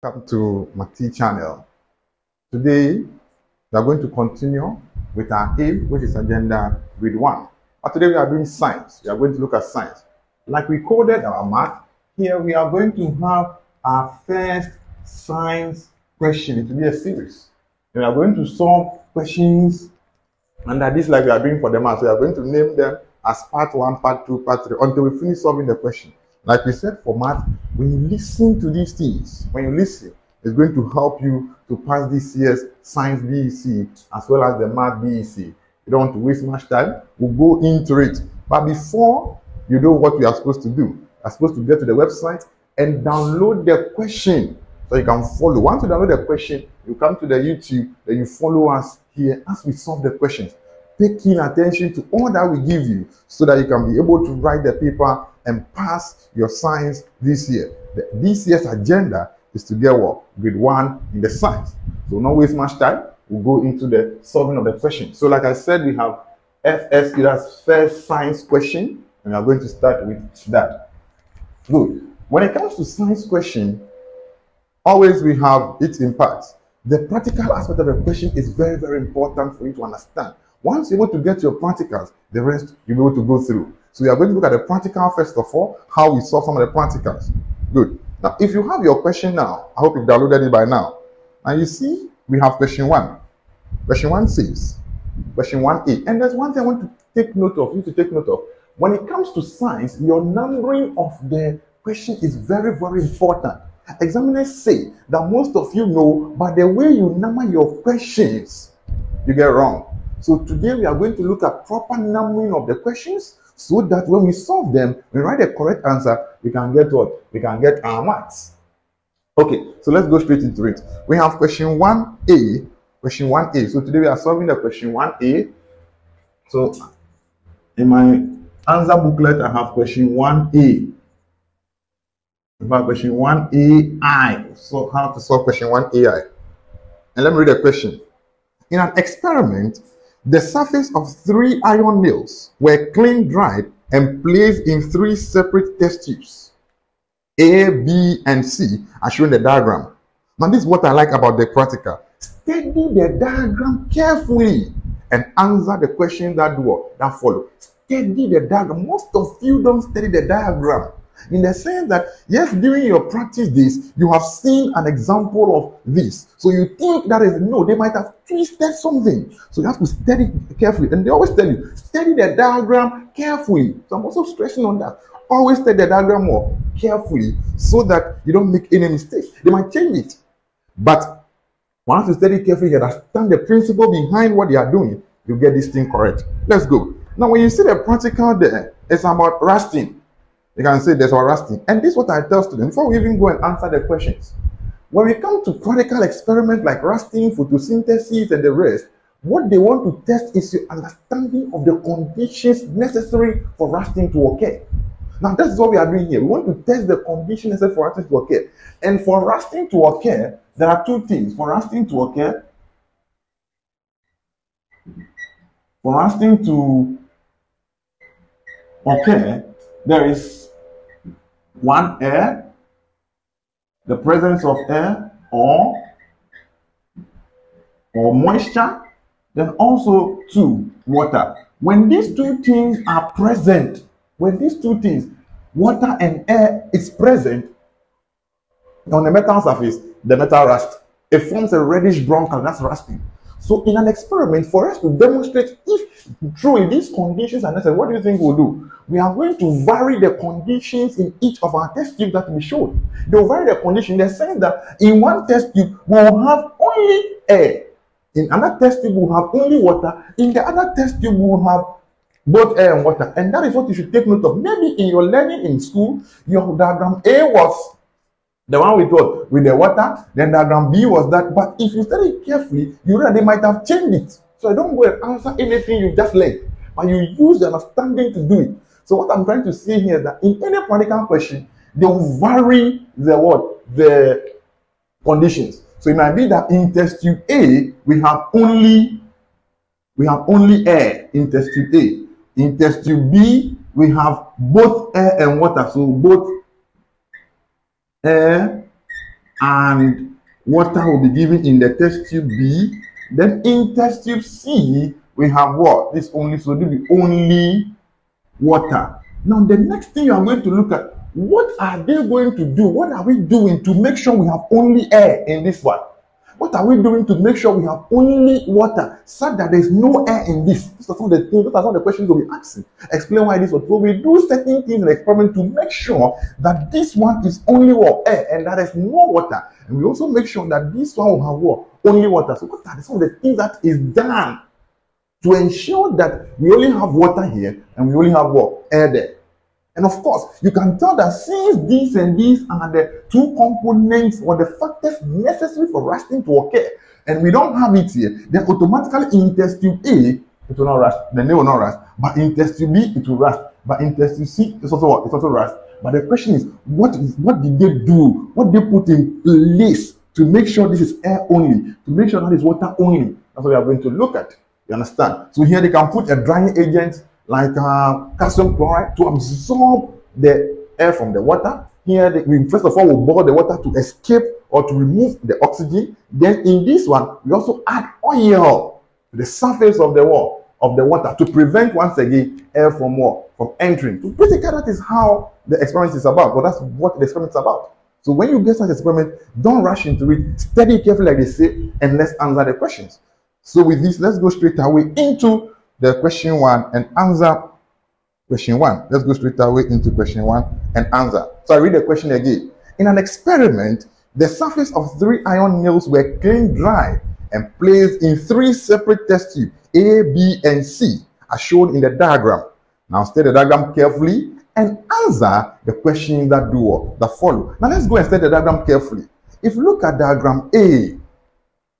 Welcome to McTee channel. Today, we are going to continue with our aim, which is agenda grade one. But today we are doing science. We are going to look at science. Like we coded our math, here we are going to have our first science question. It will be a series. And We are going to solve questions under this like we are doing for the math. We are going to name them as part one, part two, part three, until we finish solving the question. Like we said for math, when you listen to these things, when you listen, it's going to help you to pass this year's science BECE as well as the math BECE. You don't want to waste much time. We'll go into it. But before you know what we are supposed to do, you are supposed to get to the website and download the question so you can follow. Once you download the question, you come to the YouTube, then you follow us here as we solve the questions. Pay keen attention to all that we give you so that you can be able to write the paper and pass your science this year. The, this year's agenda is to get what? Grade one in the science. So not waste much time. We'll go into the solving of the question. So like I said, we have FS, that's first science question, and we are going to start with that. Good. When it comes to science question, always we have its in parts. The practical aspect of the question is very, very important for you to understand. Once you're able to get your practicals, the rest you'll be able to go through. So we are going to look at the practical first of all, how we solve some of the practicals. Good. Now, if you have your question now, I hope you've downloaded it by now. And you see, we have question one. Question one says, question 1a. And there's one thing I want to take note of, you to take note of. When it comes to science, your numbering of the question is very, very important. Examiners say that most of you know, but the way you number your questions, you get wrong. So today we are going to look at proper numbering of the questions so that when we solve them, we write the correct answer, we can get what? We can get our marks. Okay, so let's go straight into it. We have question 1a, question 1a. So today we are solving the question 1a. So in my answer booklet, I have question 1a. About question 1AI. So how to solve question 1AI. And let me read the question. In an experiment, the surface of three iron nails were clean dried and placed in three separate test tubes. A, B, and C are shown in the diagram. Now, this is what I like about the practical. Study the diagram carefully and answer the question that do that follow. Study the diagram. Most of you don't study the diagram in the sense that yes during your practice days you have seen an example of this. So you think that is no they might have twisted something. So you have to study carefully. And they always tell you study the diagram carefully. So i'm also stressing on that. Always study the diagram more carefully so that you don't make any mistakes. They might change it. But once you study carefully you understand the principle behind what they are doing you get this thing correct. Let's go. Now when you see the practical there it's about rusting you can say there's rusting. And this is what I tell students before we even go and answer the questions. When we come to practical experiments like rusting, photosynthesis, and the rest, what they want to test is your understanding of the conditions necessary for rusting to occur. Now, this is what we are doing here. We want to test the conditions necessary for rusting to occur. And for rusting to occur, there are two things. For rusting to occur, for rusting to occur, there is one air, the presence of air or or moisture, then also two water. When these two things are present, when these two things, water and air is present on the metal surface, the metal rust. It forms a reddish brown color. That's rusting. So in an experiment, for us to demonstrate if truly these conditions are necessary, what do you think we'll do? We are going to vary the conditions in each of our test tubes that we showed. They'll vary the condition in the sense that in one test tube, we'll have only air. In another test tube, we'll have only water. In the other test tube, we'll have both air and water. And that is what you should take note of. Maybe in your learning in school, your diagram A was the one we? With the water, then diagram B was that. But if you study carefully, you realize they might have changed it. So I don't go and answer anything you just learned. But you use the understanding to do it. So what I'm trying to say here is that in any practical question, they will vary the what? The conditions. So it might be that in test tube A, we have only we have only air in test tube A. In test tube B, we have both air and water. So both air and water will be given in the test tube B. Then in test tube C, we have what? This only, so this be only water. Now, the next thing you are going to look at, what are they going to do? What are we doing to make sure we have only air in this one? What are we doing to make sure we have only water such that there's no air in this? These are some of the things, these are some of the questions we'll be asking. Explain why this was. So we do certain things in experiment to make sure that this one is only air and that there's no water. And we also make sure that this one will have what? Only water. So what are some of the things that is done to ensure that we only have water here and we only have what? Air there. And of course, you can tell that since these and these are the two components or the factors necessary for rusting to occur, and we don't have it here, then automatically in test tube A, it will not rust, the nail will not rust. But in test tube B, it will rust. But in test tube C, it's also? It's also rust. But the question is, what is what did they do? What they put in place to make sure this is air only, to make sure that is water only? That's what we are going to look at. You understand? So here they can put a drying agent like uh, calcium chloride to absorb the air from the water. Here, the, we first of all will boil the water to escape or to remove the oxygen. Then in this one, we also add oil to the surface of the wall of the water to prevent once again air from what from entering. So basically, that is how the experiment is about. But that's what the experiment is about. So when you get such experiment, don't rush into it. Study carefully, like they say, and let's answer the questions. So with this, let's go straight away into the question one and answer question one. Let's go straight away into question one and answer. So I read the question again. In an experiment, the surface of three iron nails were cleaned dry and placed in three separate test tubes, A, B, and C, as shown in the diagram. Now study the diagram carefully and answer the questions that do that follow. Now let's go and study the diagram carefully. If you look at diagram A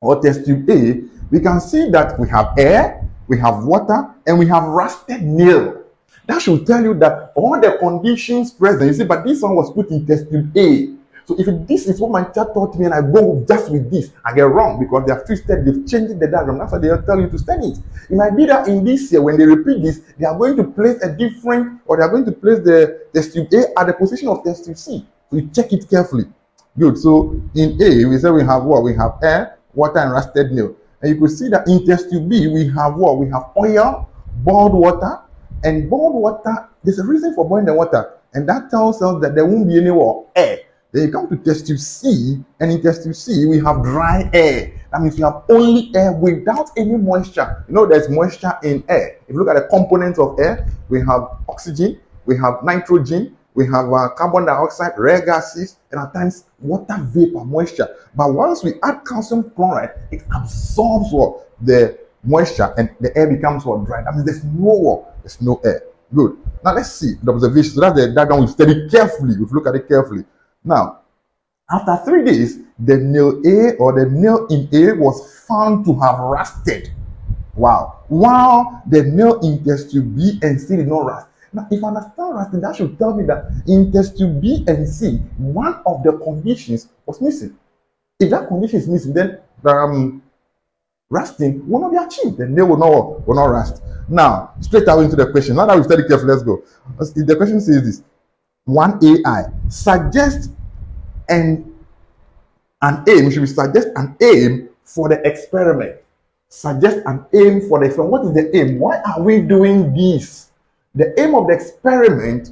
or test tube A, we can see that we have air, we have water, and we have rusted nail. That should tell you that all the conditions present, you see, but this one was put in test tube A. So if this is what my teacher taught me and I go just with this, I get wrong because they have twisted, they've changed the diagram. That's why they'll tell you to study it. It might be that in this year, when they repeat this, they are going to place a different, or they are going to place the test tube A at the position of test tube C. So you check it carefully. Good. So in A, we say we have what? We have air, water, and rusted nail. And you could see that in test tube B, we have what? We have oil, boiled water, and boiled water. There's a reason for boiling the water, and that tells us that there won't be any what? Air. Then you come to test tube C, and in test tube C, we have dry air. That means you have only air without any moisture. You know, there's moisture in air. If you look at the components of air, we have oxygen, we have nitrogen, we have uh, carbon dioxide, rare gases, and at times water vapor, moisture. But once we add calcium chloride, it absorbs what the moisture and the air becomes what dry. That means there's no there's no air. Good. Now let's see the observation. So that's the diagram We study carefully. We've looked at it carefully. Now, after three days, the nail A or the nail in A was found to have rusted. Wow. While the nail in test tube B and C did not rust. Now, if I understand rusting, that should tell me that in test tube B and C, one of the conditions was missing. If that condition is missing, then um, rusting will not be achieved. The nail will not, will not rust. Now, straight away into the question. Now that we've studied carefully, let's go. The question says this 1AI suggest an, an aim, should be suggest an aim for the experiment. Suggest an aim for the experiment. What is the aim? Why are we doing this? The aim of the experiment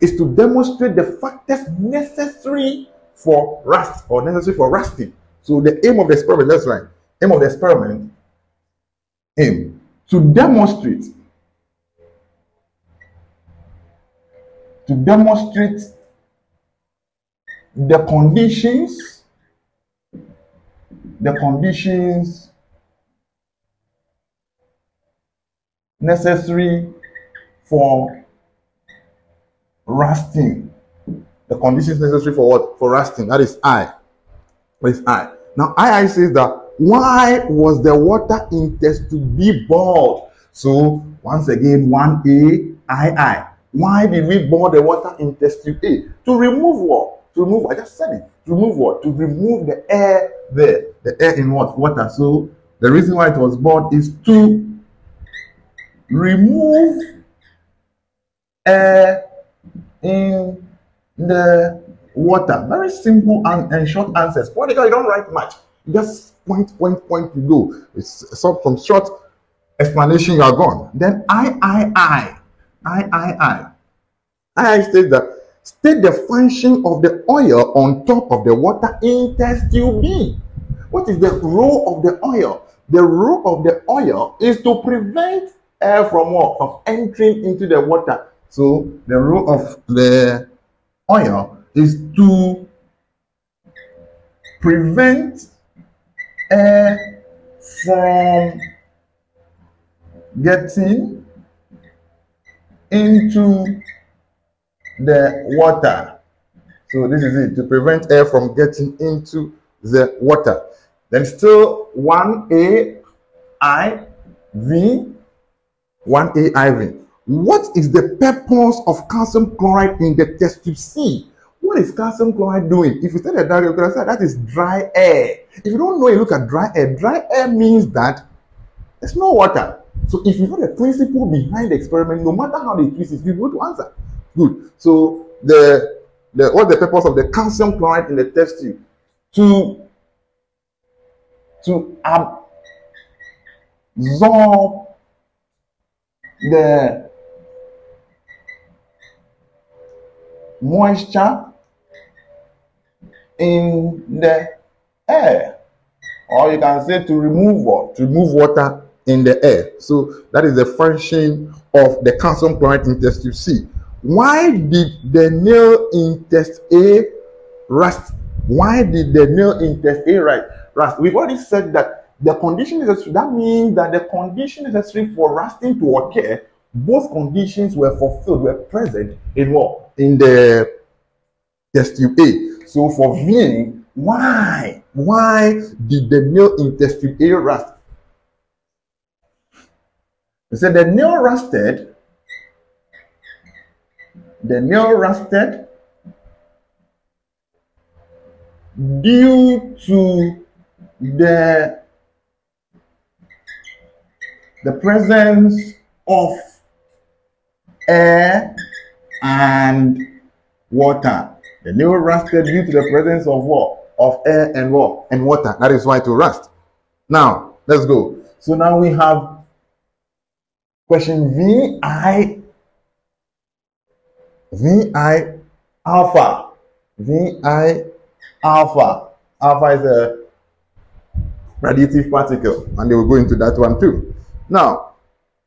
is to demonstrate the factors necessary for rust or necessary for rusting. So the aim of the experiment, that's right. Aim of the experiment, aim to demonstrate to demonstrate the conditions the conditions necessary for rusting the conditions necessary for what for rusting that is i what is i now i says that why was the water in test tube B boiled so once again 1a i i why did we boil the water in test A? To remove what? To remove, I just said it. To remove what? To remove the air there. The air in what? Water. So the reason why it was boiled is to remove air in the water. Very simple and, and short answers. Practical, you don't write much. Just point, point, point to go. It's some, some short explanation, you are gone. Then I, I, I, I, I, I. I state that state the function of the oil on top of the water in test tube B. What is the role of the oil? The role of the oil is to prevent air from what? From entering into the water. So the role of the oil is to prevent air from getting into the water. So this is it to prevent air from getting into the water. Then still 1A I V 1A IV. What is the purpose of calcium chloride in the test tube C? What is calcium chloride doing? If you study that, going to say that is dry air. If you don't know, you look at dry air. Dry air means that there's no water. So if you know the principle behind the experiment, no matter how they twist it, you know to answer. Good. So the the what's the purpose of the calcium chloride in the test tube? To to absorb the moisture in the air. Or you can say to remove what? To remove water in the air. So that is the function of the calcium chloride in test tube c. Why did the nail in test a rust? Why did the nail in test a right, rust? We've already said that the condition necessary that means that the condition necessary for rusting to occur. Both conditions were fulfilled were present in what in the test a so for viewing why why did the nail in test a rust? He said the nail rusted the nail rusted due to the the presence of air and water. The nail rusted due to the presence of what? Of air and what? And water. That is why to rust. Now, let's go. So now we have question VI VI alpha. VI alpha. Alpha is a radiative particle, and they will go into that one too. Now,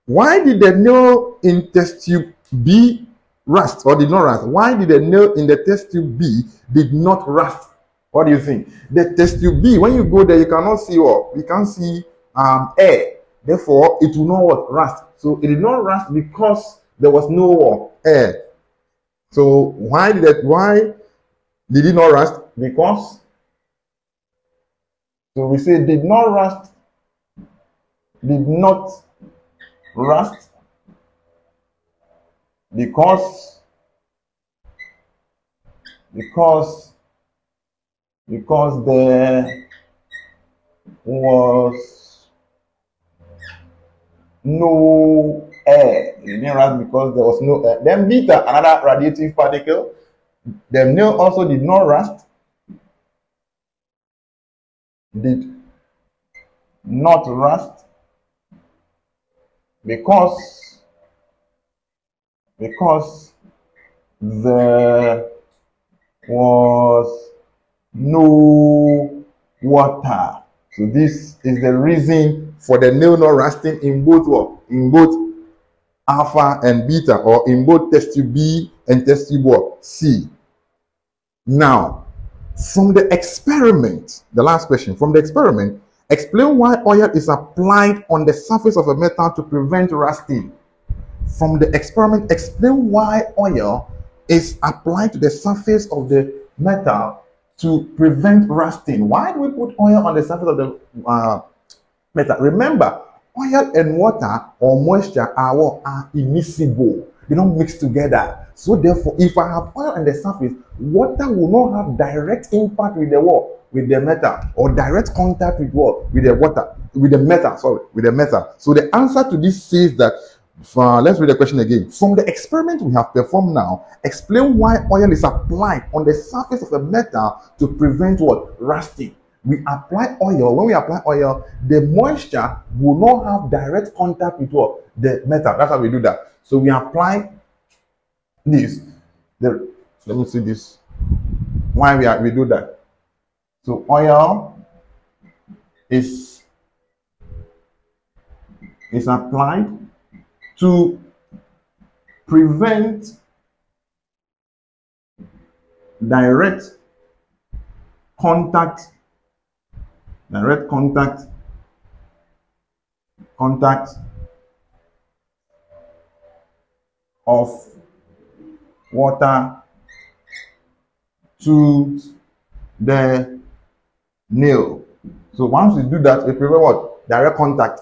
why did the nail in test tube B rust or did not rust? Why did the nail in the test tube B did not rust? What do you think? The test tube B, when you go there, you cannot see what? You can't see um, air. Therefore, it will not what? Rust. So it did not rust because there was no air. So why did it? Why did it not rust? Because so we say did not rust, did not rust because because because there was no air. Didn't rust because there was no air. Then beta, another radiative particle, the nail also did not rust. Did not rust because because there was no water. So this is the reason for the nail not rusting in both what? In both alpha and beta, or in both test tube B and test tube what? C. Now, from the experiment, the last question, from the experiment, explain why oil is applied on the surface of a metal to prevent rusting. From the experiment, explain why oil is applied to the surface of the metal to prevent rusting. Why do we put oil on the surface of the uh, metal? Remember, oil and water or moisture are are immiscible. They don't mix together. So therefore, if I have oil on the surface, water will not have direct impact with the wall, with the metal, or direct contact with what? With the water, with the metal, sorry, with the metal. So the answer to this says that uh, let's read the question again. From the experiment we have performed now, explain why oil is applied on the surface of a metal to prevent what? Rusting. We apply oil. When we apply oil, the moisture will not have direct contact with what? The metal. That's how we do that. So we apply this. The, let me see this. Why we, are, we do that? So oil is is applied to prevent direct contact direct contact contact of water to the nail. So once we do that, we prevent what? Direct contact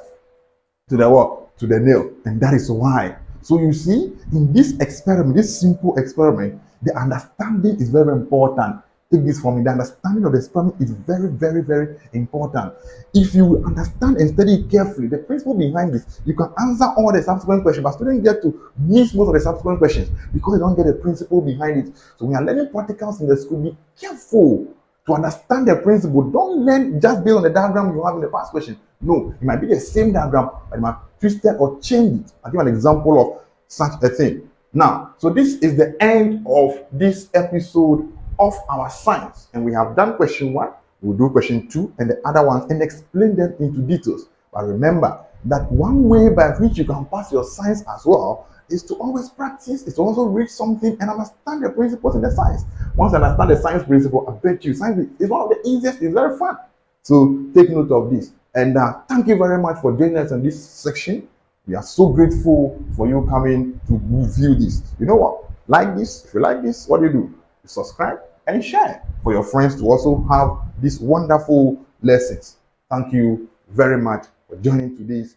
to the what? To the nail. And that is why. So you see, in this experiment, this simple experiment, the understanding is very important take this from me. The understanding of the experiment is very, very, very important. If you understand and study carefully, the principle behind this, you can answer all the subsequent questions, but students get to miss most of the subsequent questions because they don't get the principle behind it. So when you're learning practicals in the school, be careful to understand the principle. Don't learn just based on the diagram you have in the past question. No, it might be the same diagram, but you might twist it or change it. I'll give an example of such a thing. Now, so this is the end of this episode of our science. And we have done question one, we'll do question two and the other ones and explain them into details. But remember that one way by which you can pass your science as well is to always practice, is to also read something and understand the principles in the science. Once you understand the science principle, I bet you science is one of the easiest, it's very fun. So take note of this. And uh, thank you very much for joining us in this section. We are so grateful for you coming to review this. You know what? Like this, if you like this, what do you do? You subscribe and share for your friends to also have these wonderful lessons. Thank you very much for joining today's